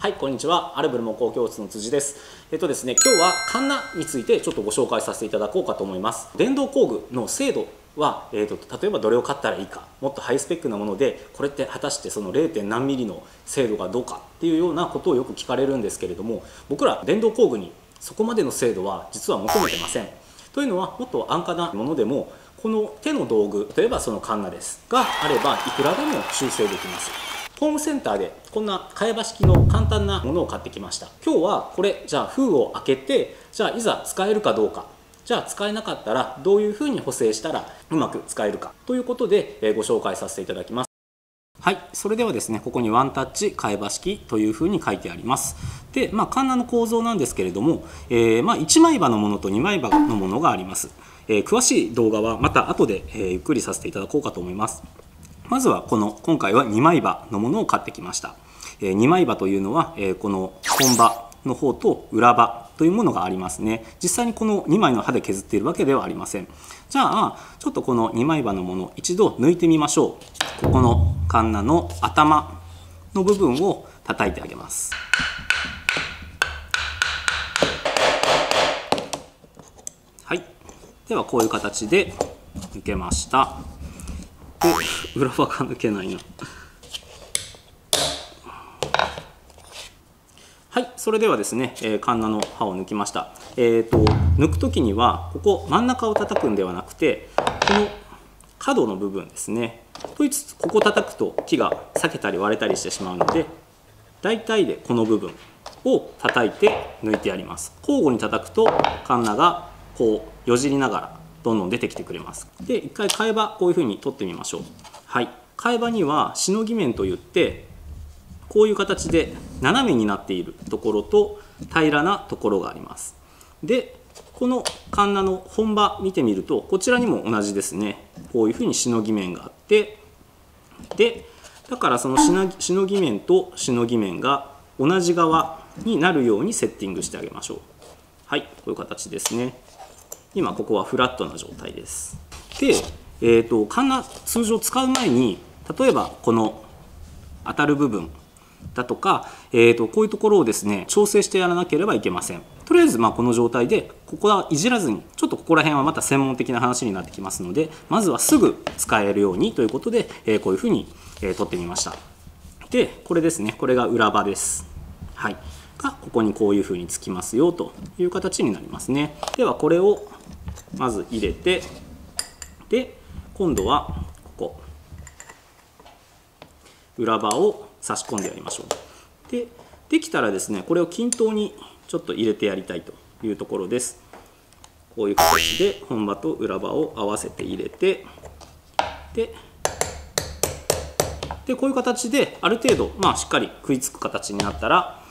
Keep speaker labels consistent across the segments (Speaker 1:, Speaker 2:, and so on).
Speaker 1: はい、こんにちは。アルブル木工教室の辻です。えっとですね、今日はカンナについてちょっとご紹介させていただこうかと思います。電動工具の精度は、えー、と例えばどれを買ったらいいかもっとハイスペックなものでこれって果たしてその 0. 何ミリの精度がどうかっていうようなことをよく聞かれるんですけれども僕ら電動工具にそこまでの精度は実は求めてません。というのはもっと安価なものでもこの手の道具例えばそのカンナですがあればいくらでも修正できます。ホームセンターでこんな替え刃式の簡単なものを買ってきました。今日はこれじゃあ封を開けてじゃあいざ使えるかどうか。じゃあ使えなかったらどういうふうに補正したらうまく使えるか。ということでご紹介させていただきます。はい、それではですねここにワンタッチ替え刃式というふうに書いてあります。でまあカンナの構造なんですけれども、えー、まあ、1枚刃のものと2枚刃のものがあります、えー、詳しい動画はまた後で、えー、ゆっくりさせていただこうかと思います。まずはこの今回は2枚刃のものを買ってきました、えー、2枚刃というのは、え、この本刃の方と裏刃というものがありますね。実際にこの2枚の刃で削っているわけではありません。じゃあちょっとこの2枚刃のもの一度抜いてみましょう。ここのカンナの頭の部分を叩いてあげます。はい。ではこういう形で抜けました。で裏刃が抜けないな。はいそれではですね、えー、カンナの刃を抜きました。えっ、ー、と抜く時にはここ真ん中を叩くんではなくてこの角の部分ですね。といつつここ叩くと木が裂けたり割れたりしてしまうので大体でこの部分を叩いて抜いてやります。交互に叩くとカンナがこうよじりながらどんどん出てきてくれます。で一回替え刃こういうふうに取ってみましょう。はい。替え刃にはしのぎ面といってこういう形で斜めになっているところと平らなところがあります。でこのカンナの本刃見てみるとこちらにも同じですね。こういうふうにしのぎ面があってでだからそのしのぎ面としのぎ面が同じ側になるようにセッティングしてあげましょう。はい。こういう形ですね。今ここはフラットな状態です。で、えーと、カンナ通常使う前に例えばこの当たる部分だとか、えーと、こういうところをですね調整してやらなければいけません。とりあえずまあこの状態でここはいじらずにちょっとここら辺はまた専門的な話になってきますのでまずはすぐ使えるようにということで、えー、こういうふうに、えー、取ってみました。でこれですねこれが裏刃です。はい。がここにこういうふうにつきますよという形になりますね。ではこれをまず入れてで今度はここ。裏刃を差し込んでやりましょう。でできたらですねこれを均等にちょっと入れてやりたいというところです。こういう形で本刃と裏刃を合わせて入れてででこういう形である程度、まあ、しっかり食いつく形になったら、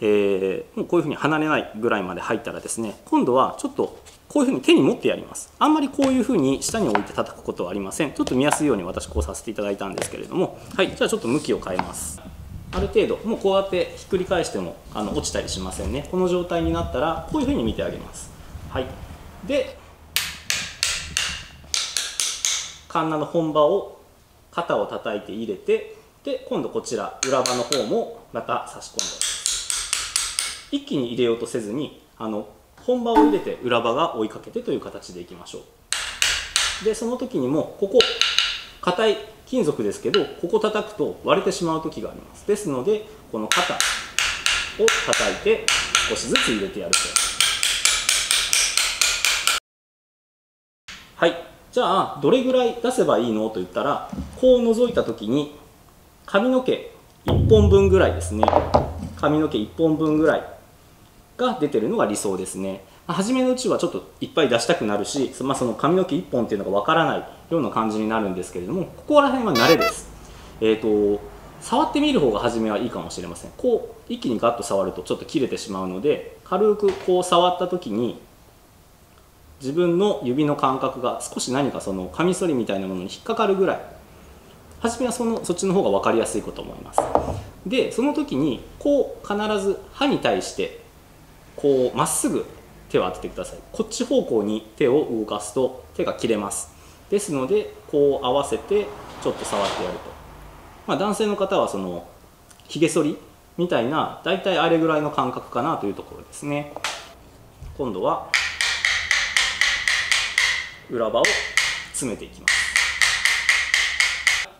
Speaker 1: えー、もうこういうふうに離れないぐらいまで入ったらですね今度はちょっとこういうふうに手に持ってやります。あんまりこういうふうに下に置いて叩くことはありません。ちょっと見やすいように私こうさせていただいたんですけれども。はい。じゃあちょっと向きを変えます。ある程度もうこうやってひっくり返してもあの落ちたりしませんね。この状態になったらこういうふうに見てあげます。はい。でカンナの本刃を肩を叩いて入れてで今度こちら裏刃の方もまた差し込んで。一気に入れようとせずにあの本刃を入れて裏刃が追いかけてという形でいきましょう。でその時にもここ硬い金属ですけどここ叩くと割れてしまう時があります。ですのでこの肩を叩いて少しずつ入れてやると。はい。じゃあどれぐらい出せばいいのと言ったらこう覗いた時に髪の毛1本分ぐらいですね。髪の毛1本分ぐらい。が出てるのが理想ですね。初めのうちはちょっといっぱい出したくなるし、まあ、その髪の毛1本っていうのがわからないような感じになるんですけれどもここら辺は慣れです。えっ、ー、と触ってみる方が初めはいいかもしれません。こう一気にガッと触るとちょっと切れてしまうので軽くこう触った時に自分の指の感覚が少し何かそのカミソリみたいなものに引っかかるぐらい初めはそのそっちの方が分かりやすいかと思います。でその時にこう必ず刃に対してこうまっすぐ手を当ててください。こっち方向に手を動かすと手が切れます。ですのでこう合わせてちょっと触ってやると、まあ、男性の方はそのひげ剃りみたいなだいたいあれぐらいの感覚かなというところですね。今度は裏刃を詰めていきます。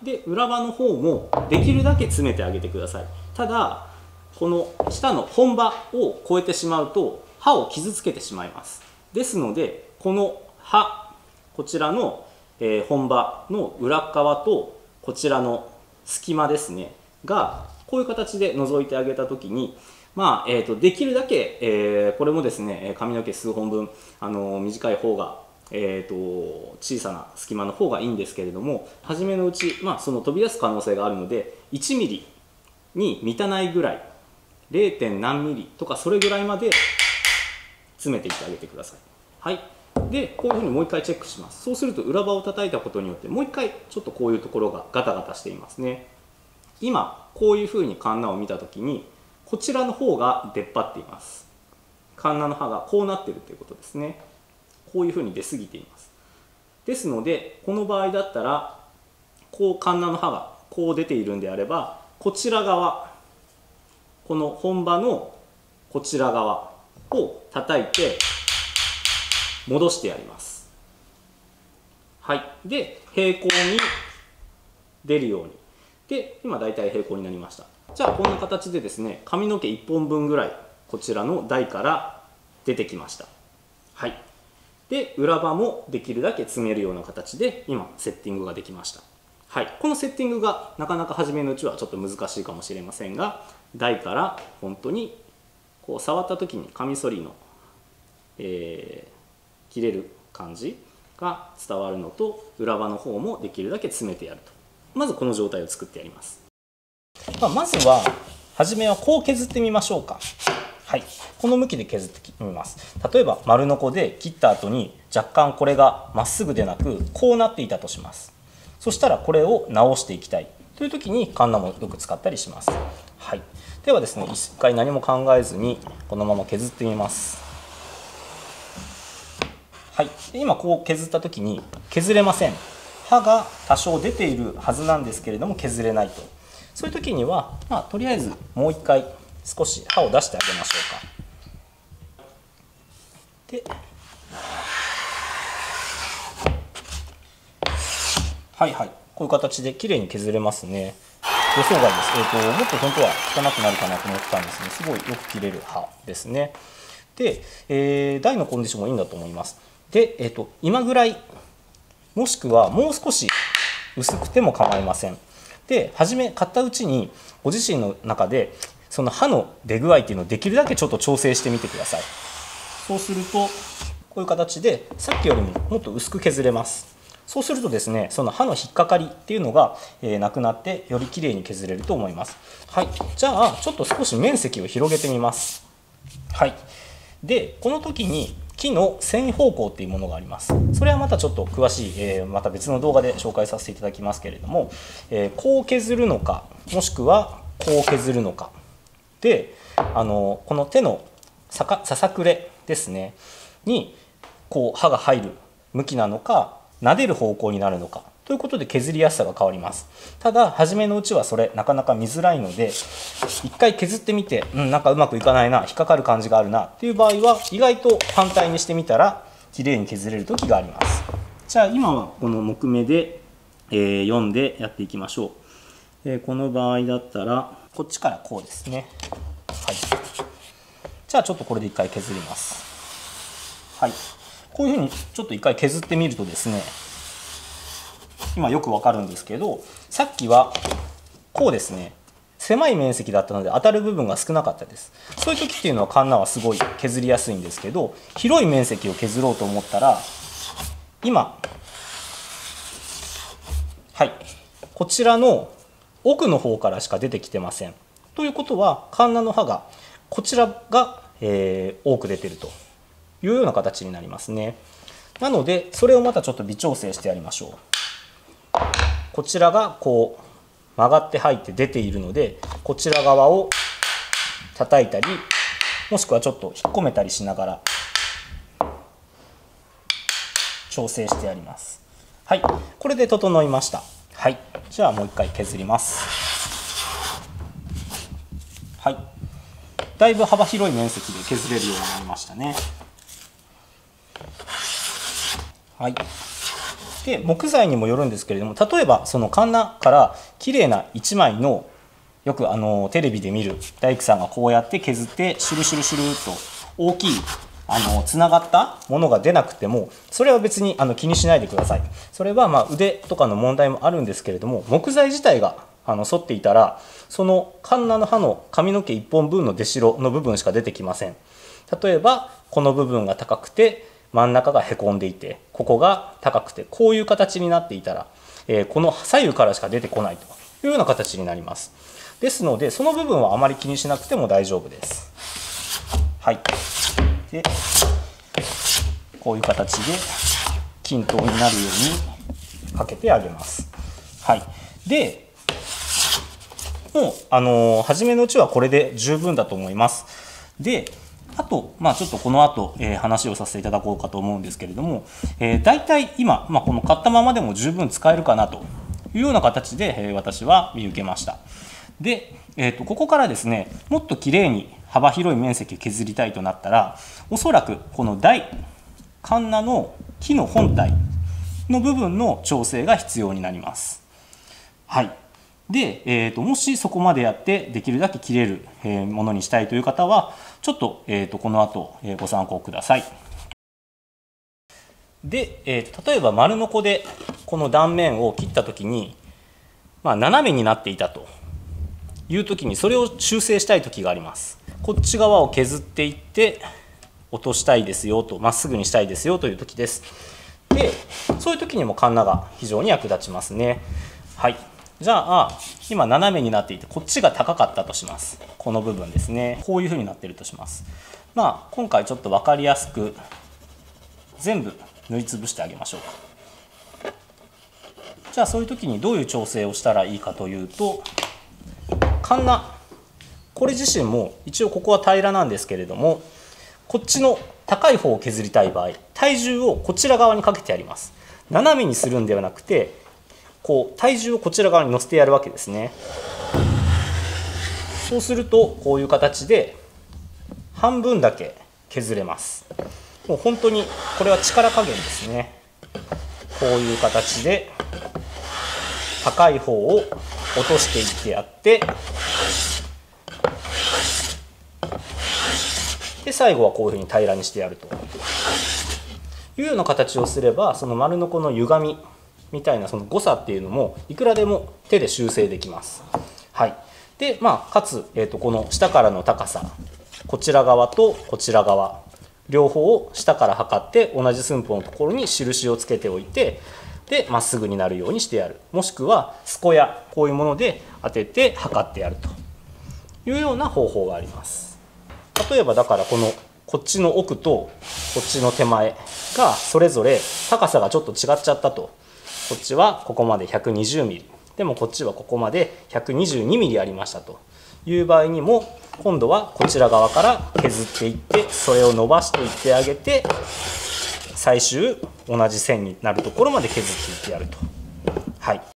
Speaker 1: で裏刃の方もできるだけ詰めてあげてください。ただこの下の本刃を超えてしまうと刃を傷つけてしまいます。ですのでこの刃こちらの、え、本刃の裏側とこちらの隙間ですねがこういう形で覗いてあげた時にまあえーと、できるだけ、えー、これもですね髪の毛数本分、あのー、短い方がえーと、小さな隙間の方がいいんですけれども初めのうち、まあ、その飛び出す可能性があるので1 m m に満たないぐらい 0. 何ミリとかそれぐらいまで詰めていってあげてください。はい、でこういうふうにもう一回チェックします。そうすると裏刃を叩いたことによってもう一回ちょっとこういうところがガタガタしていますね。今こういうふうにカンナを見た時にこちらの方が出っ張っています。カンナの刃がこうなってるということですね。こういうふうに出過ぎています。ですのでこの場合だったらこうカンナの刃がこう出ているんであればこちら側この本場のこちら側を叩いて戻してやります。はい。で平行に出るように。で今大体平行になりました。じゃあこんな形でですね髪の毛1本分ぐらいこちらの台から出てきました。はい。で裏刃もできるだけ詰めるような形で今セッティングができました。はい、このセッティングがなかなか初めのうちはちょっと難しいかもしれませんが台から本当にこう触った時にカミソリの、えー、切れる感じが伝わるのと裏刃の方もできるだけ詰めてやると。まずこの状態を作ってやります、まあ、まずは初めはこう削ってみましょうか。はい、この向きで削ってみます。例えば丸ノコで切った後に若干これがまっすぐでなくこうなっていたとします。そしたらこれを直していきたい。という時にカンナもよく使ったりします、はい、ではですね一回何も考えずにこのまま削ってみます。はい、で今こう削った時に削れません。刃が多少出ているはずなんですけれども削れないと。そういう時には、まあ、とりあえずもう一回少し刃を出してあげましょうか。ではいはい。こういう形で綺麗に削れますね。予想外です、えーと、もっと本当は汚くなるかなと思ってたんですね。すごいよく切れる刃ですね。で、えー、台のコンディションもいいんだと思います。で、えーと今ぐらいもしくはもう少し薄くても構いません。で初め買ったうちにご自身の中でその刃の出具合っていうのをできるだけちょっと調整してみてください。そうするとこういう形でさっきよりももっと薄く削れます。そうするとですねその刃の引っかかりっていうのが、えー、なくなってより綺麗に削れると思います。はい。じゃあちょっと少し面積を広げてみます。はい。でこの時に木の線方向っていうものがあります。それはまたちょっと詳しい、えー、また別の動画で紹介させていただきますけれども、えー、こう削るのかもしくはこう削るのか。であのこの手のさかささくれですね。にこう刃が入る向きなのか撫でる方向になるのか。ということで削りやすさが変わります。ただ初めのうちはそれなかなか見づらいので一回削ってみて、うん、なんかうまくいかないな引っかかる感じがあるなっていう場合は意外と反対にしてみたら綺麗に削れる時があります。じゃあ今はこの木目で、えー、読んでやっていきましょう、えー、この場合だったらこっちからこうですね。はい。じゃあちょっとこれで一回削ります。はいこういうふうにちょっと一回削ってみるとですね今よくわかるんですけどさっきはこうですね狭い面積だったので当たる部分が少なかったですそういう時っていうのはカンナはすごい削りやすいんですけど広い面積を削ろうと思ったら今はいこちらの奥の方からしか出てきてません。ということはカンナの刃がこちらが、えー、多く出てるというような形になりますね。なのでそれをまたちょっと微調整してやりましょう。こちらがこう曲がって入って出ているのでこちら側を叩いたりもしくはちょっと引っ込めたりしながら調整してやります。はい、これで整いました。はいじゃあもう一回削りますはいだいぶ幅広い面積で削れるようになりましたねはい。で木材にもよるんですけれども例えばそのカンナから綺麗な1枚のよくあのテレビで見る大工さんがこうやって削ってシュルシュルシュルと大きいあのつながったものが出なくてもそれは別にあの気にしないでください。それはま腕とかの問題もあるんですけれども木材自体があの反っていたらそのカンナの刃の髪の毛1本分の出代の部分しか出てきません。例えばこの部分が高くて真ん中がへこんでいてここが高くてこういう形になっていたら、えー、この左右からしか出てこないというような形になります。ですのでその部分はあまり気にしなくても大丈夫です。はい。でこういう形で均等になるようにかけてあげます。はい。でもうあのー、初めのうちはこれで十分だと思います。であと、まあ、ちょっとこの後、えー、話をさせていただこうかと思うんですけれども、えー、大体今、まあ、この買ったままでも十分使えるかなというような形で、えー、私は見受けました。で、えーと、ここからですねもっときれいに幅広い面積削りたいとなったらおそらくこの台カンナの木の本体の部分の調整が必要になります。はいで、えーと、もしそこまでやってできるだけ切れる、え、ものにしたいという方はちょっと,、えーと、この後、え、ご参考ください。で、えー、例えば丸ノコでこの断面を切った時に、まあ、斜めになっていたという時にそれを修正したい時があります。こっち側を削っていって落としたいですよとまっすぐにしたいですよという時です。でそういう時にもカンナが非常に役立ちますね。はいじゃあ今斜めになっていてこっちが高かったとします。この部分ですね。こういうふうになってるとします。まあ今回ちょっと分かりやすく全部塗りつぶしてあげましょうか。じゃあそういう時にどういう調整をしたらいいかというとカンナこれ自身も一応ここは平らなんですけれどもこっちの高い方を削りたい場合体重をこちら側にかけてあります。斜めにするんではなくてこう体重をこちら側に乗せてやるわけですね。そうするとこういう形で半分だけ削れます。もう本当にこれは力加減ですね。こういう形で高い方を落としていってやってで最後はこういうふうに平らにしてやると。いうような形をすればその丸のこの歪みみたいなその誤差っていうのもいくらでも手で修正できます。はい、でまあかつ、えーと、この下からの高さ。こちら側とこちら側。両方を下から測って同じ寸法のところに印をつけておいてでまっすぐになるようにしてやる。もしくはスコヤこういうもので当てて測ってやると。いうような方法があります。例えばだからこのこっちの奥とこっちの手前がそれぞれ高さがちょっと違っちゃったと。こっちはここまで 120mm でもこっちはここまで 122mm ありましたと。いう場合にも今度はこちら側から削っていってそれを伸ばしていってあげて最終同じ線になるところまで削っていってやると。はい。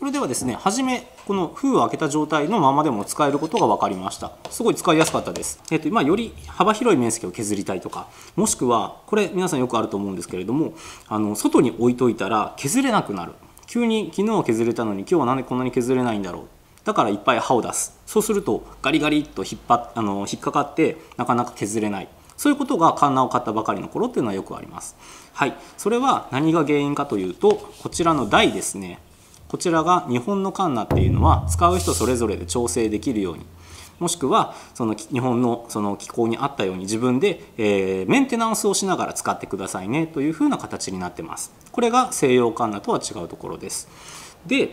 Speaker 1: それではですね、はじめ、この封を開けた状態のままでも使えることが分かりました。すごい使いやすかったです。えっ、と、ま、より幅広い面積を削りたいとか、もしくは、これ皆さんよくあると思うんですけれども、あの、外に置いといたら削れなくなる。急に昨日削れたのに今日はなんでこんなに削れないんだろう。だからいっぱい刃を出す。そうするとガリガリっと引っ張あの引っかかってなかなか削れない。そういうことがカンナを買ったばかりの頃っていうのはよくあります。はい。それは何が原因かというと、こちらの台ですね。こちらが日本のカンナっていうのは使う人それぞれで調整できるようにもしくはその日本のその気候に合ったように自分で、え、メンテナンスをしながら使ってくださいねというふうな形になってます。これが西洋カンナとは違うところです。で、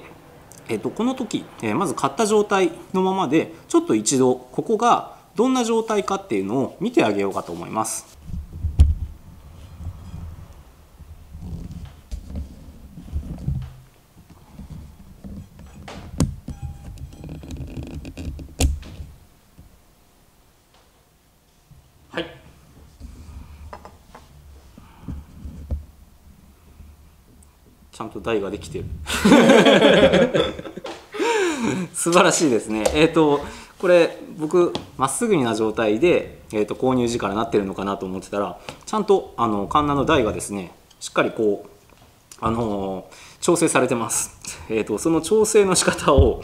Speaker 1: えー、とこの時、え、まず買った状態のままでちょっと一度ここがどんな状態かっていうのを見てあげようかと思います。ちゃんと台ができてる。素晴らしいですね。えっ、ー、とこれ僕まっすぐにな状態で、えーと、購入時からなってるのかなと思ってたらちゃんとあのカンナの台がですねしっかりこうあのー、調整されてます、えーと、その調整の仕方を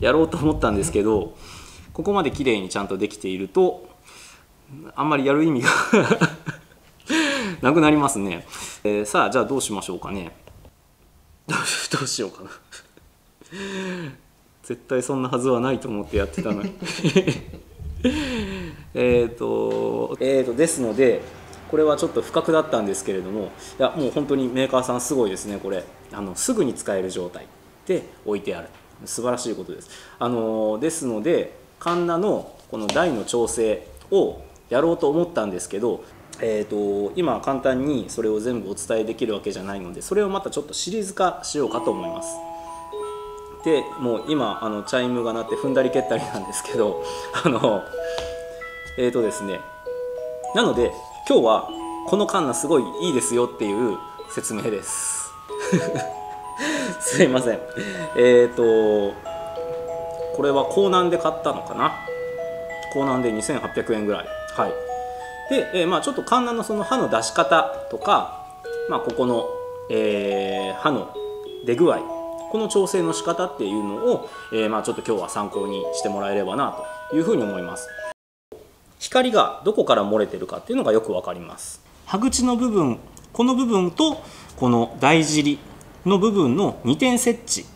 Speaker 1: やろうと思ったんですけどここまで綺麗にちゃんとできているとあんまりやる意味が なくなりますね、えー、さあじゃあどうしましょうかね。どうしようかな。絶対そんなはずはないと思ってやってたのに。えっとえーとですのでこれはちょっと不覚だったんですけれどもいやもう本当にメーカーさんすごいですねこれ。あのすぐに使える状態で置いてある。素晴らしいことです。あのですのでカンナのこの台の調整をやろうと思ったんですけどえーと、今簡単にそれを全部お伝えできるわけじゃないのでそれをまたちょっとシリーズ化しようかと思います。でもう今あのチャイムが鳴って踏んだり蹴ったりなんですけど あのえっ、ー、とですねなので今日はこのカンナすごいいいですよっていう説明です。すいません。えっ、ー、とこれは港南で買ったのかな？港南で2800円ぐらい。はい。で、えー、まあちょっとカンナのその刃の出し方とかまあここの、えー、刃の出具合この調整の仕方っていうのを、えー、まあちょっと今日は参考にしてもらえればなというふうに思います。光がどこから漏れてるかっていうのがよくわかります。歯口の部分この部分とこの大尻の部分の2点設置